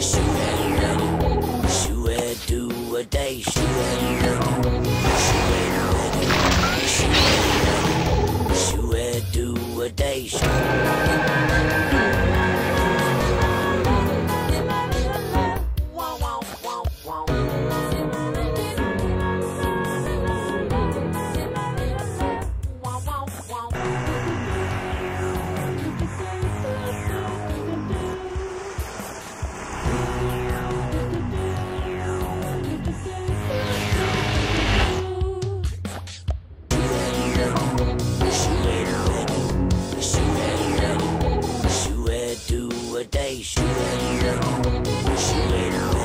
she and ready. Shoot do a day. Shoot and ready. Shoot and ready. Shoot and ready. Shoot and do a day. Shoot. Day. She ain't. She ain't.